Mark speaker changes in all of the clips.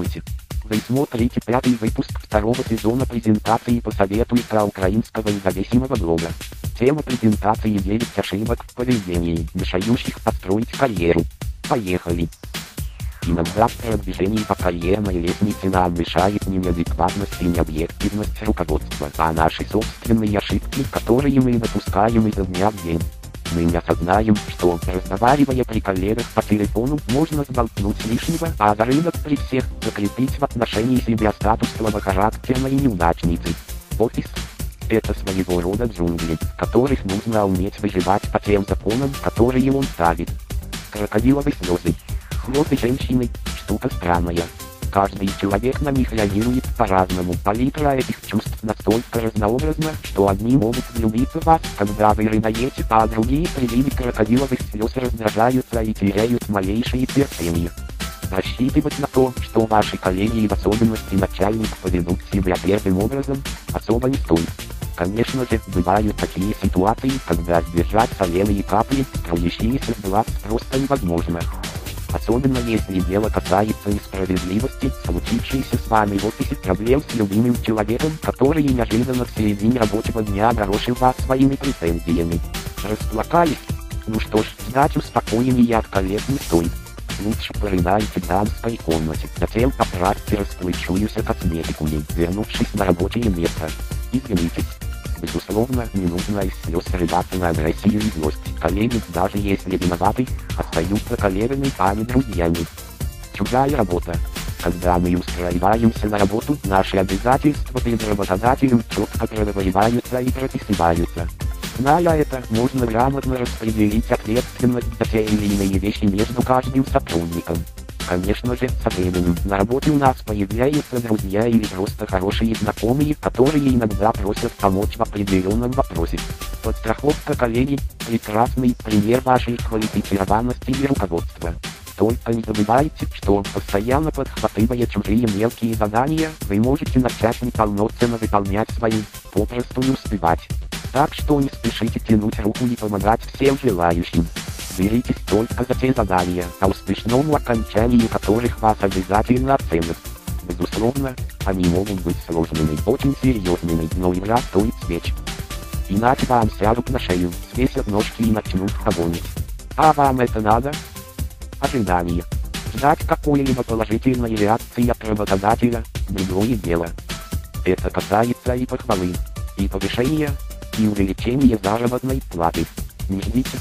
Speaker 1: Здравствуйте. Вы смотрите пятый выпуск второго сезона презентации по совету украинского независимого блога. Тема презентации 9 ошибок в поведении, мешающих построить карьеру. Поехали. Иногда в продвижении по карьерной лестнице нам мешает не неадекватность и необъективность руководства, а наши собственные ошибки, которые мы допускаем изо дня в день. Мы не осознаем, что, разговаривая при коллегах по телефону, можно сболтнуть лишнего, а за рынок при всех закрепить в отношении себя статус слабохарактерной неудачницы. Офис – это своего рода джунгли, в которых нужно уметь выживать по тем законам, которые он ставит. Крокодиловые слезы. Слезы женщины – штука странная. Каждый человек на них реагирует по-разному. Палитра этих чувств настолько разнообразна, что одни могут влюбиться в вас, когда вы рыдаете, а другие при виде крокодиловых слез раздражаются и теряют малейшие терпение. Рассчитывать на то, что ваши коллеги и в особенности начальник поведут себя первым образом, особо не стоит. Конечно же, бывают такие ситуации, когда сдержать соленые капли, струящиеся с глаз, просто невозможно. Особенно если дело касается несправедливости, случившейся с вами в офисе проблем с любимым человеком, который неожиданно в середине рабочего дня огорошил вас своими претензиями. Расплакались? Ну что ж, ждать успокоения от коллег не стоит. Лучше порыдайте в дамской комнате, затем поправьте расплывшуюся косметику, вернувшись на рабочее место. Извинитесь. Безусловно, не нужно из слез рыдаться на агрессию и злость. Коллеги, даже если виноваты, остаются коллегами, а не друзьями. Чужая работа. Когда мы устраиваемся на работу, наши обязательства перед работодателем четко проговариваются и прописываются. Зная это, можно грамотно распределить ответственность за те или иные вещи между каждым сотрудником. Конечно же, со временем на работе у нас появляются друзья или просто хорошие знакомые, которые иногда просят помочь в определенном вопросе. Подстраховка коллеги – прекрасный пример вашей квалифицированности и руководства. Только не забывайте, что, постоянно подхватывая чужие мелкие задания, вы можете начать неполноценно выполнять свои, попросту не успевать. Так что не спешите тянуть руку и помогать всем желающим беритесь только за те задания, о успешному окончании которых вас обязательно оценят. Безусловно, они могут быть сложными, очень серьезными, но игра стоит свеч. Иначе вам сядут на шею, свесят ножки и начнут хавонить. А вам это надо? Ожидание. Ждать какой-либо положительной реакции от работодателя – другое дело. Это касается и похвалы, и повышения, и увеличения заработной платы.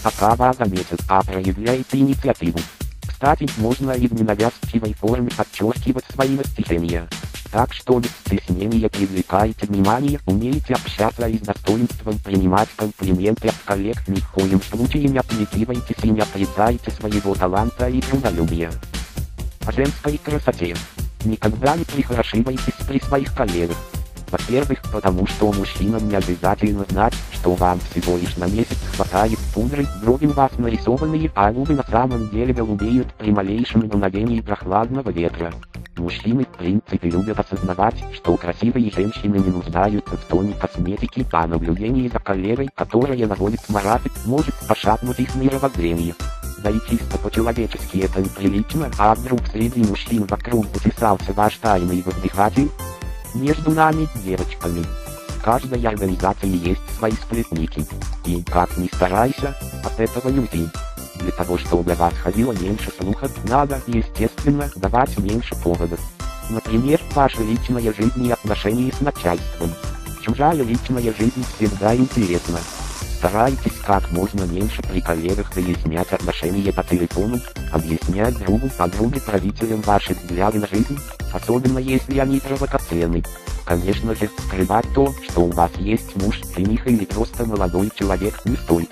Speaker 1: Пока вас заметят, а проявляйте инициативу. Кстати, можно и в ненавязчивой форме подчеркивать свои достижения. Так что без стеснения привлекайте внимание, умеете общаться и с достоинством принимать комплименты от коллег, ни в коем случае не отметивайтесь и не отрицайте своего таланта и трудолюбия. О женской красоте. Никогда не прихорашивайтесь при своих коллегах. Во-первых, потому что мужчинам не обязательно знать, что вам всего лишь на месяц хватает пудры, брови у вас нарисованные, а губы на самом деле голубеют при малейшем мгновении прохладного ветра. Мужчины, в принципе, любят осознавать, что красивые женщины не нуждаются в тоне косметики, а наблюдение за коллегой, которая наводит маразы, может пошатнуть их мировоззрение. Да и чисто по-человечески это неприлично, а вдруг среди мужчин вокруг затесался ваш тайный воздыхатель, между нами, девочками. Каждой организации есть свои сплетники. И как ни старайся, от этого не уйти. Для того, чтобы вас ходило меньше слухов, надо, естественно, давать меньше поводов. Например, ваша личная жизнь и отношения с начальством. Чужая личная жизнь всегда интересна. Старайтесь как можно меньше при коллегах выяснять отношения по телефону, объяснять другу подруге правителям ваши взгляды на жизнь, особенно если они провокационны. Конечно же, скрывать то, что у вас есть муж, жених или просто молодой человек не стоит.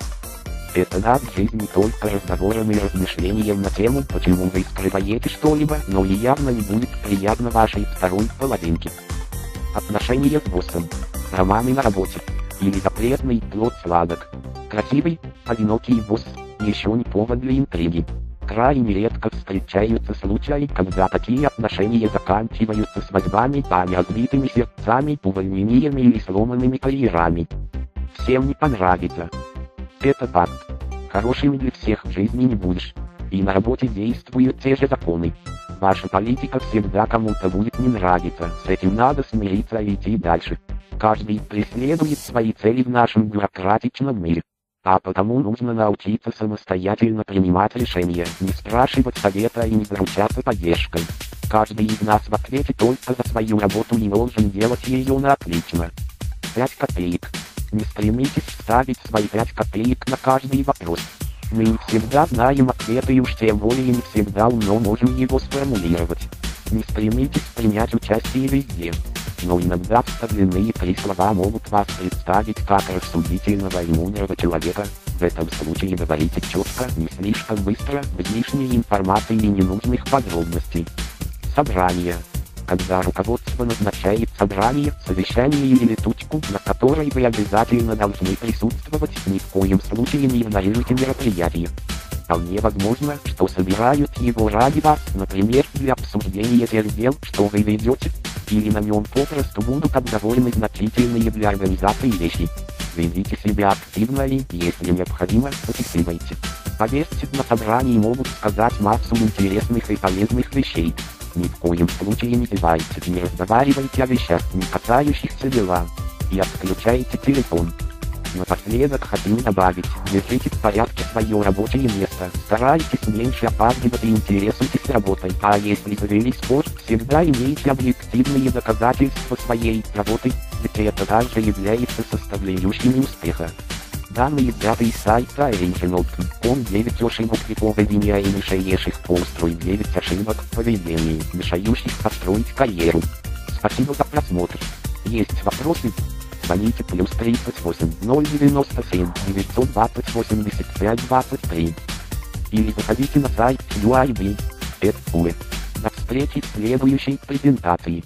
Speaker 1: Это даст не только разговором и размышлением на тему, почему вы скрываете что-либо, но и явно не будет приятно вашей второй половинке. Отношения с боссом. Романы на работе или запретный плод сладок. Красивый, одинокий босс, еще не повод для интриги. Крайне редко встречаются случаи, когда такие отношения заканчиваются свадьбами, а не разбитыми сердцами, увольнениями или сломанными карьерами. Всем не понравится. Это факт. Хорошим для всех в жизни не будешь. И на работе действуют те же законы. Ваша политика всегда кому-то будет не нравиться, с этим надо смириться и идти дальше. Каждый преследует свои цели в нашем бюрократичном мире. А потому нужно научиться самостоятельно принимать решения, не спрашивать совета и не заручаться поддержкой. Каждый из нас в ответе только за свою работу и должен делать ее на отлично. 5 копеек. Не стремитесь ставить свои 5 копеек на каждый вопрос. Мы не всегда знаем ответы и уж тем более не всегда умно можем его сформулировать. Не стремитесь принять участие везде. Но иногда вставленные три слова могут вас представить как рассудительного и мудрого человека. В этом случае говорите четко, не слишком быстро, без лишней информации и ненужных подробностей. Собрание когда руководство назначает собрание, совещание или летучку, на которой вы обязательно должны присутствовать, ни в коем случае не игнорируйте мероприятие. Вполне возможно, что собирают его ради вас, например, для обсуждения тех дел, что вы ведете, или на нем попросту будут обговорены значительные для организации вещи. Ведите себя активно и, если необходимо, записывайте. Повестить на собрании могут сказать массу интересных и полезных вещей. Ни в коем случае не зевайте, не разговаривайте о вещах, не касающихся дела. И отключайте телефон. Напоследок хотим добавить, держите в порядке свое рабочее место, старайтесь меньше опаздывать и интересуйтесь работой, а если завели спор, всегда имейте объективные доказательства своей работы, ведь это также является составляющими успеха. Данные взяты из сайта Original.com 9 ошибок при поведении и мешающих построй 9 ошибок в поведении, мешающих построить карьеру. Спасибо за просмотр. Есть вопросы? Звоните плюс 38 097 920 85 23. Или заходите на сайт UIB. Это Встречи в следующей презентации.